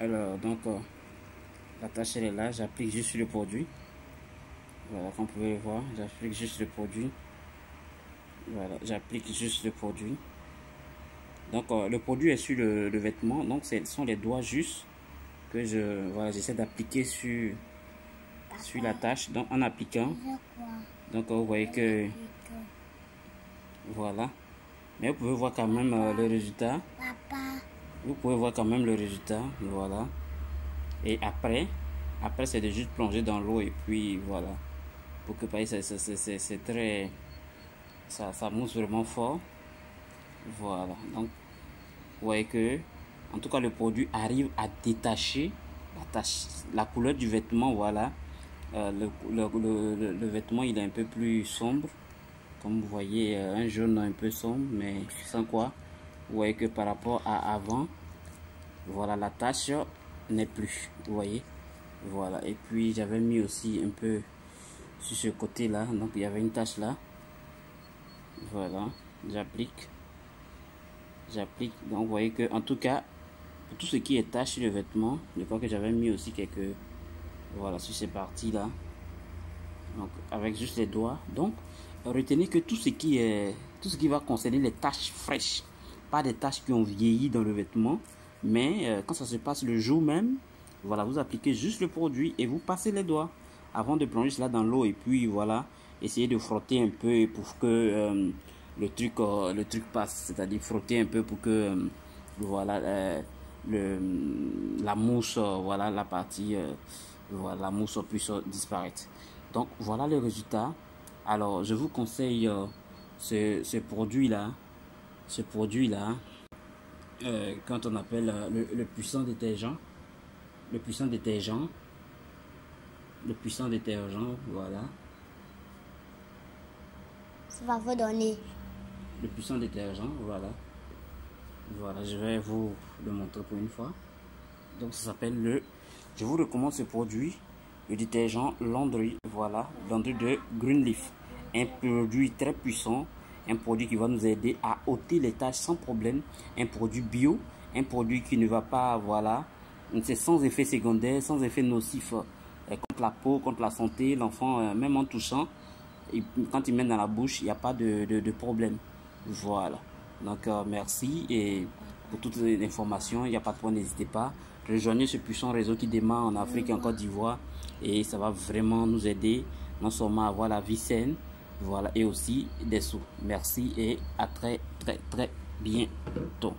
Alors, donc, euh, la tâche elle est là. J'applique juste le produit. Voilà, comme vous pouvez le voir, j'applique juste le produit. Voilà, j'applique juste le produit. Donc, euh, le produit est sur le, vêtement. Donc, ce sont les doigts juste que je voilà, j'essaie d'appliquer sur, sur la tâche. Donc, en appliquant. Donc, vous voyez que. Voilà. Mais vous pouvez voir quand même euh, le résultat. Vous pouvez voir quand même le résultat. Voilà. Et après, après c'est de juste plonger dans l'eau et puis voilà. Pour que c'est très. Ça, ça mousse vraiment fort. Voilà. Donc, vous voyez que, en tout cas, le produit arrive à détacher la, la couleur du vêtement. Voilà. Euh, le, le, le, vêtement, il est un peu plus sombre. Comme vous voyez, euh, un jaune un peu sombre, mais sans quoi, vous voyez que par rapport à avant, voilà, la tache n'est plus. Vous voyez Voilà. Et puis, j'avais mis aussi un peu sur ce côté-là. Donc, il y avait une tache là. Voilà. J'applique. J'applique. Donc, vous voyez que, en tout cas, tout ce qui est tache sur le vêtement, je crois que j'avais mis aussi quelques... Voilà, sur ces parties-là. Donc, avec juste les doigts. Donc, retenez que tout ce qui est... Tout ce qui va concerner les taches fraîches, pas des taches qui ont vieilli dans le vêtement, mais euh, quand ça se passe le jour même, voilà, vous appliquez juste le produit et vous passez les doigts avant de plonger cela dans l'eau et puis voilà, essayez de frotter un peu pour que euh, le truc euh, le truc passe, c'est-à-dire frotter un peu pour que voilà le la mousse voilà la partie voilà la mousse puisse disparaître. Donc voilà le résultat. Alors je vous conseille ce, ce produit là, ce produit là euh, quand on appelle euh, le, puissant détergent, le puissant détergent, le puissant détergent, voilà. Ça va vous donner. Le puissant détergent, voilà. Voilà, je vais vous le montrer pour une fois. Donc ça s'appelle le... Je vous recommande ce produit, le détergent Laundry, voilà, Laundry de Greenleaf. Un produit très puissant un produit qui va nous aider à ôter les tâches sans problème, un produit bio, un produit qui ne va pas, voilà, c'est sans effet secondaire, sans effet nocif euh, contre la peau, contre la santé, l'enfant, euh, même en touchant, quand il met dans la bouche, il n'y a pas de, de, problème. Voilà. Donc, euh, merci et pour toutes les informations, il n'y a pas de point, n'hésitez pas. Rejoignez ce puissant réseau qui démarre en Afrique et en Côte d'Ivoire et ça va vraiment nous aider non seulement à avoir la vie saine, voilà, et aussi des sous. Merci et à très très très bientôt.